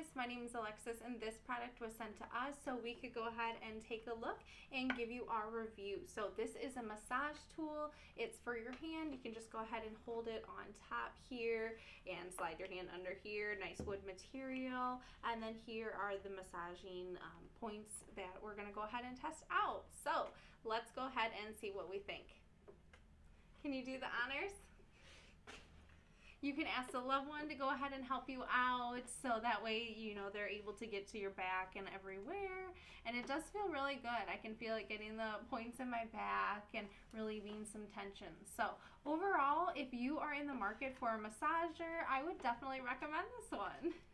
guys, my name is Alexis and this product was sent to us so we could go ahead and take a look and give you our review. So this is a massage tool. It's for your hand. You can just go ahead and hold it on top here and slide your hand under here. Nice wood material. And then here are the massaging um, points that we're gonna go ahead and test out. So let's go ahead and see what we think. Can you do the honors? You can ask a loved one to go ahead and help you out so that way, you know, they're able to get to your back and everywhere. And it does feel really good. I can feel it getting the points in my back and relieving some tension. So overall, if you are in the market for a massager, I would definitely recommend this one.